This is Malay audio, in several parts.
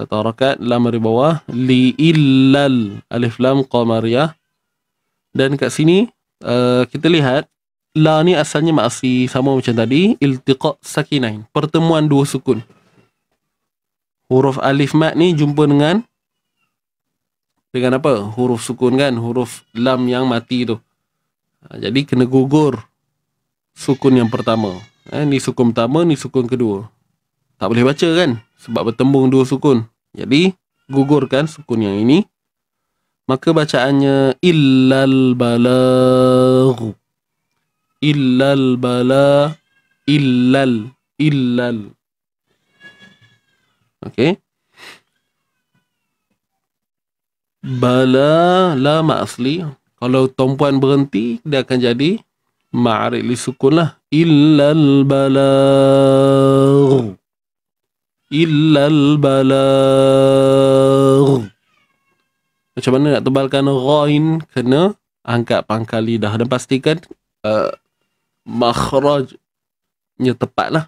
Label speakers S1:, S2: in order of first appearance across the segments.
S1: satu harakat lam di bawah li illal alif lam qamariyah dan kat sini uh, kita lihat la ni asalnya masih sama macam tadi iltiqa sakinain pertemuan dua sukun. Huruf alif mat ni jumpa dengan dengan apa? Huruf sukun kan? Huruf lam yang mati tu. Ha, jadi kena gugur sukun yang pertama. Eh, ni sukun pertama ni sukun kedua. Tak boleh baca kan? Sebab bertembung dua sukun jadi gugurkan sukun yang ini. Maka bacaannya illal balagh. Illal bala illal illal. Okey. Bala la asli kalau tumpuan berhenti dia akan jadi ma'arif li sukun lah illal bala illal bala macam mana nak tebalkan ghain kena angkat pangkal lidah dan pastikan uh, makhrajnya tepat lah.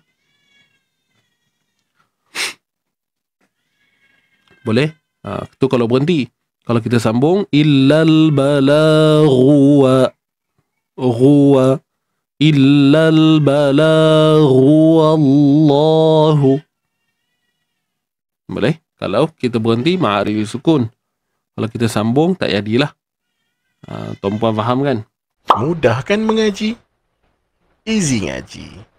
S1: Boleh? Ha, tu kalau berhenti. Kalau kita sambung. Illal balaghuwa. Ghuwa. Illal balaghuwa Allahu. Boleh? Kalau kita berhenti, ma'arif sukun. Kalau kita sambung, tak jadilah. Ha, tuan puan faham kan?
S2: Mudah kan mengaji? Easy ngaji.